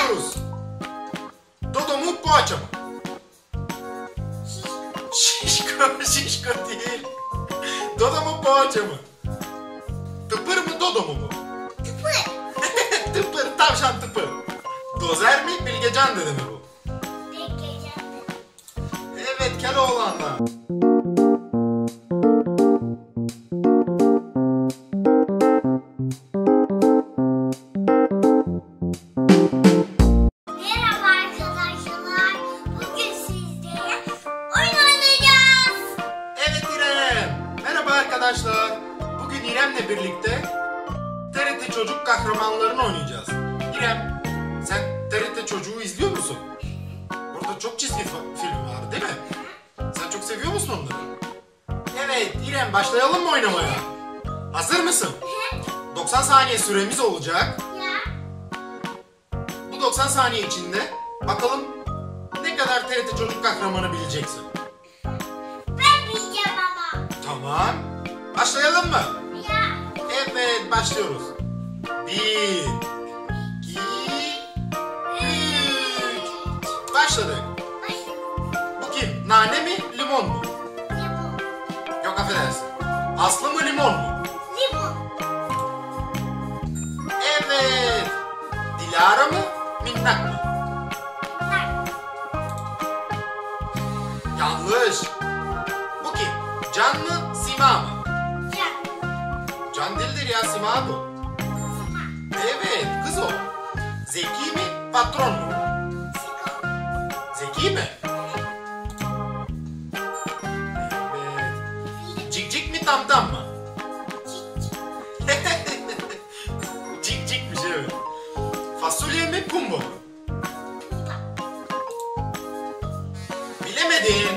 sorusu. Dodo mu poğaça mı? Şişko, şişko değil. Dodo mu poğaça mı? Tıpır mı Dodo mu? Tıpır. tıpır, tavşan tıpır. Dozer mi, Bilgecan dedi mi bu? Bekleyeceğim. Evet, Keloğlan'da. Arkadaşlar. Bugün İrem'le birlikte TRT Çocuk Kahramanlarını oynayacağız. İrem, sen TRT Çocuğu izliyor musun? Orada çok çizgi film var değil mi? Sen çok seviyor musun onları? Evet İrem başlayalım mı oynamaya? Hazır mısın? 90 saniye süremiz olacak. Bu 90 saniye içinde bakalım ne kadar TRT Çocuk Kahramanı bileceksin. Başlayalım mı? Ya. Evet başlıyoruz. Bir, iki, üç. Başladık. Bu kim? Nane mi, limon mu? Limon. Yok affedersin. Aslı mı, limon mu? Limon. Evet. Dilara mı, minnak mı? Bak. Yanlış. Bu kim? Can mı, Sima mı? Değildir ya, Sima bu. Evet, kız o. Zeki mi, patron mu? Zeki mi? Evet. Cik mi tamtam mı? Çiç. cik cikmiş evet. Fasulye mi mu? Pumba. Bilemedin.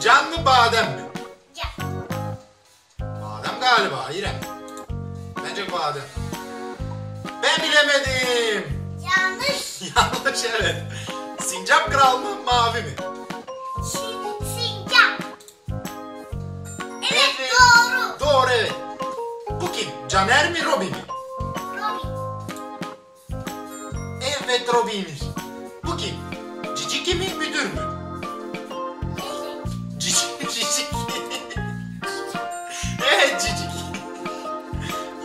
Can mı badem mi? Galiba İrem. Bence badem. Ben bilemedim. Yanlış. Yanlış evet. Sincap kral mı mavi mi? Sin- Sincap. Evet Evet. doğru. Doğru evet. Bu kim? Caner mi Robi mi? Robin. Evet Robi'ymiş. Bu kim? Ciciki mi müdür mü?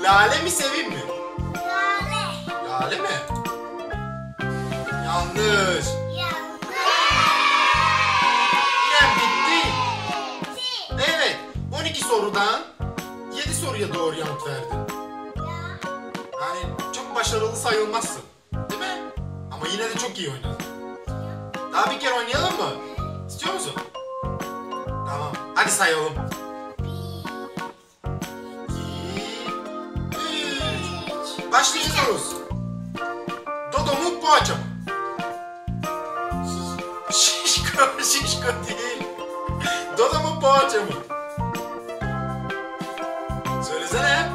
Lale mi Sevim mi? Lale. Lale mi? Yanlış. Yanlış. İrem bitti. Bitti. Evet 12 sorudan 7 soruya doğru yanıt verdin. Ya. Yani çok başarılı sayılmazsın. Değil mi? Ama yine de çok iyi oynadın. Daha bir kere oynayalım mı? İstiyor musun? Tamam. Hadi sayalım. Başlıyoruz. Dodo mu poğaça mı? Şişko, şişko değil. Dodo mu poğaça mı? Söylesene.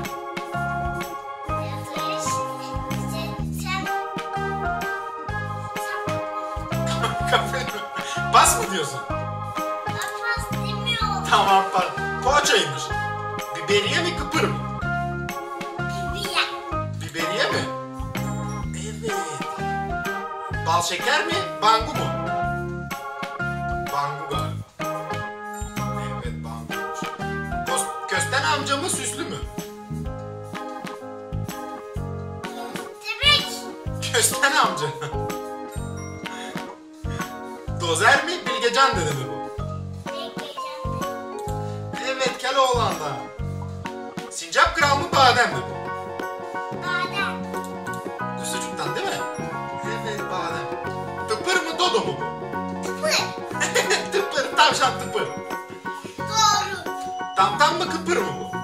Bas mı diyorsun? Tamam bak. Poğaçaymış. Biberiye mi kıpır mı? Bal şeker mi? Bangu mu? Bangu galiba. Evet banguymuş. Kos- Kösten amca mı süslü mü? Kösten amca. Dozer mi? Bilgecan dedi mi bu? Evet Keloğlan'da. Sincap kral mı badem mi bu? Tıpır tavşan tıpır. Tamtam mı kıpır mı bu?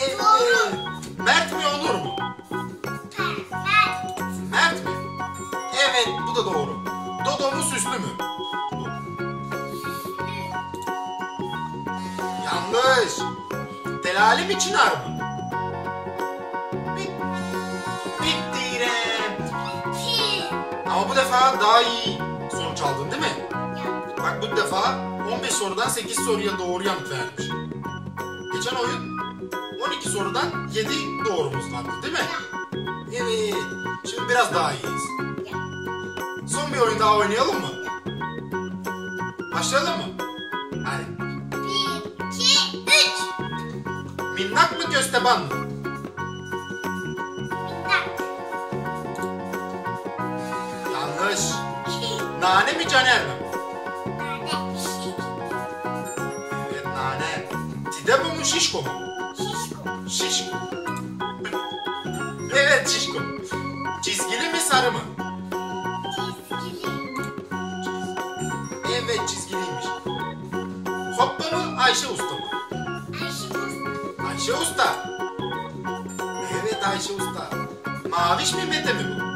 Evet. Doğru. Mert mi Onur mu? Mert mi? Evet bu da doğru. Dodo mu süslü mü? Yanlış. Delali mi çınar mı? Bit Bitti İrem. Ama bu defa daha iyi sonuç aldın değil mi? Bak bu defa 15 sorudan 8 soruya doğru yanıt vermiş. Geçen oyun 12 sorudan 7 doğrumuz vardı değil mi? Evet. Şimdi biraz daha iyiyiz. Son bir oyun daha oynayalım mı? Başlayalım mı? Hadi. Bir, iki, üç. Minnak mı kösteban mı? Nane mi caner mi? Nane. Evet nane. Tide bu mu şişko mu? Şişko. Şişko. evet şişko. Çizgili mi sarı mı? Çizgili. Evet çizgiliymiş. Hoppa mı Ayşe Usta mı? Ayşe Ayşe Usta. Evet Ayşe Usta. Maviş mi Mete mi bu?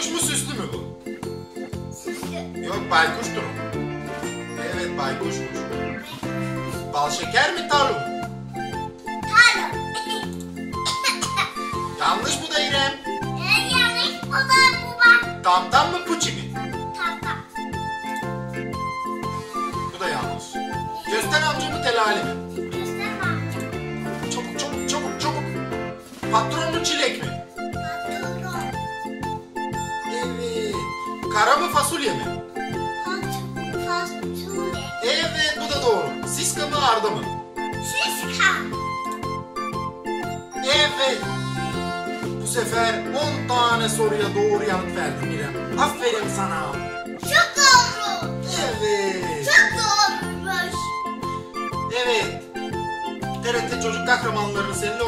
Baykuş mu süslü mü bu? Süslü. Yok baykuştur o. Evet baykuşmuş. Bal şeker mi tarla mı? Tarla. Yanlış bu da İrem. En yanlış o da baba. Tamtam mı puçi mi? Tahta. Bu da yanlış. Göster amca mı telali mi? Gösterme. Çabuk çabuk çabuk çabuk. Patron mu çilek mi? Kara mı fasulye mi? Fasulye. Evet bu da doğru. Siska mı arda mı? Siska. Evet. Bu sefer 10 tane soruya doğru yanıt verdin İrem. Aferin sana. Çok doğru. Evet. Çok doğruymuş. Evet. TRT Çocuk Kahramanlarını seninle